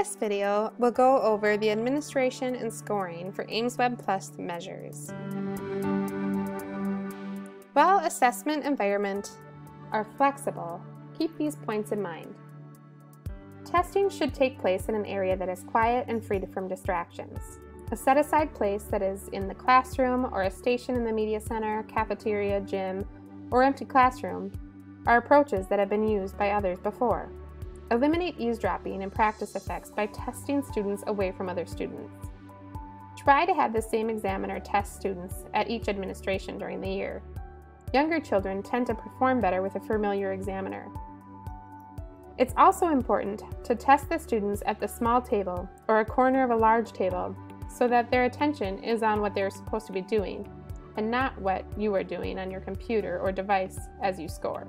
this video, we'll go over the administration and scoring for AimsWeb Plus measures. While assessment environment are flexible, keep these points in mind. Testing should take place in an area that is quiet and free from distractions. A set-aside place that is in the classroom or a station in the media center, cafeteria, gym, or empty classroom are approaches that have been used by others before. Eliminate eavesdropping and practice effects by testing students away from other students. Try to have the same examiner test students at each administration during the year. Younger children tend to perform better with a familiar examiner. It's also important to test the students at the small table or a corner of a large table so that their attention is on what they're supposed to be doing and not what you are doing on your computer or device as you score.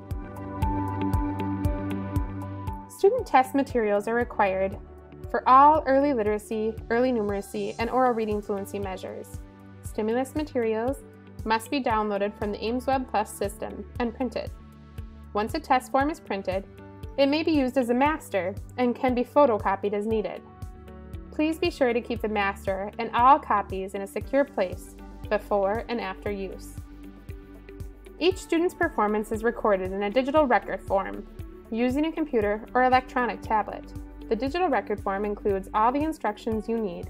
Student test materials are required for all early literacy, early numeracy, and oral reading fluency measures. Stimulus materials must be downloaded from the AimsWeb Plus system and printed. Once a test form is printed, it may be used as a master and can be photocopied as needed. Please be sure to keep the master and all copies in a secure place before and after use. Each student's performance is recorded in a digital record form using a computer or electronic tablet. The digital record form includes all the instructions you need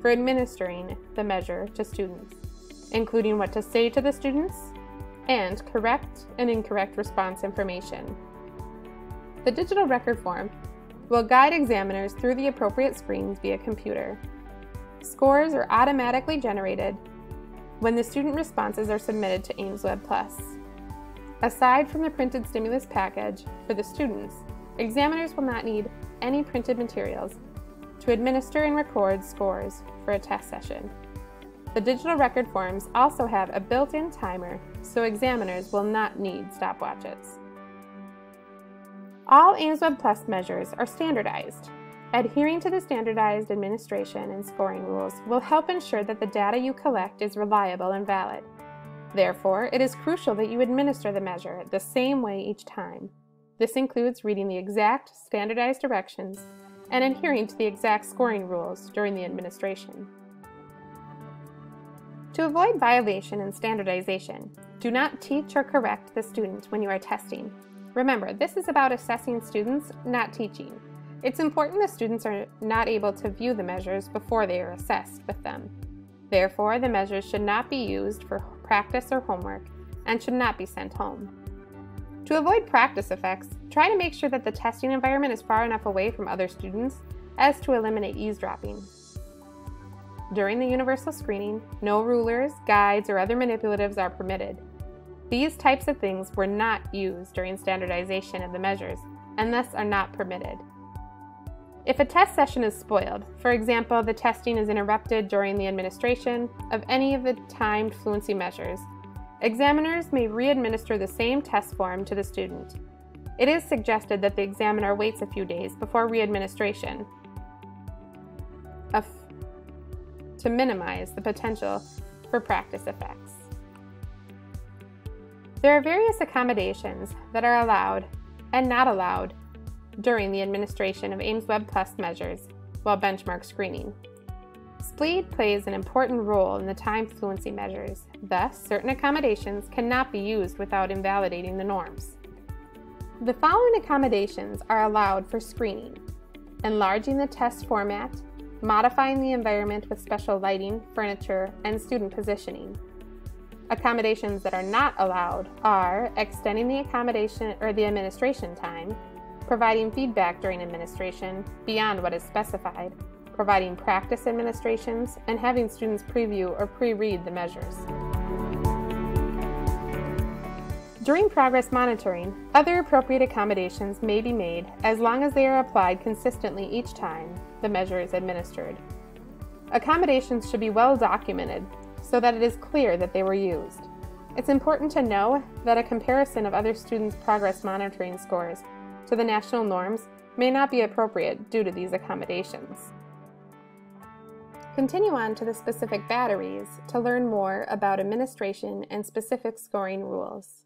for administering the measure to students, including what to say to the students and correct and incorrect response information. The digital record form will guide examiners through the appropriate screens via computer. Scores are automatically generated when the student responses are submitted to AimsWeb Plus. Aside from the printed stimulus package for the students, examiners will not need any printed materials to administer and record scores for a test session. The digital record forms also have a built-in timer, so examiners will not need stopwatches. All AimsWeb Plus measures are standardized. Adhering to the standardized administration and scoring rules will help ensure that the data you collect is reliable and valid. Therefore, it is crucial that you administer the measure the same way each time. This includes reading the exact standardized directions and adhering to the exact scoring rules during the administration. To avoid violation and standardization, do not teach or correct the student when you are testing Remember, this is about assessing students, not teaching. It's important the students are not able to view the measures before they are assessed with them. Therefore, the measures should not be used for practice or homework and should not be sent home. To avoid practice effects, try to make sure that the testing environment is far enough away from other students as to eliminate eavesdropping. During the universal screening, no rulers, guides, or other manipulatives are permitted. These types of things were not used during standardization of the measures and thus are not permitted. If a test session is spoiled, for example, the testing is interrupted during the administration of any of the timed fluency measures, examiners may re-administer the same test form to the student. It is suggested that the examiner waits a few days before re-administration to minimize the potential for practice effects. There are various accommodations that are allowed and not allowed during the administration of AimsWeb Plus measures while benchmark screening. SPLEAD plays an important role in the time fluency measures, thus certain accommodations cannot be used without invalidating the norms. The following accommodations are allowed for screening. Enlarging the test format, modifying the environment with special lighting, furniture, and student positioning, Accommodations that are not allowed are extending the accommodation or the administration time, providing feedback during administration beyond what is specified, providing practice administrations, and having students preview or pre-read the measures. During progress monitoring, other appropriate accommodations may be made as long as they are applied consistently each time the measure is administered. Accommodations should be well documented so that it is clear that they were used. It's important to know that a comparison of other students' progress monitoring scores to the national norms may not be appropriate due to these accommodations. Continue on to the specific batteries to learn more about administration and specific scoring rules.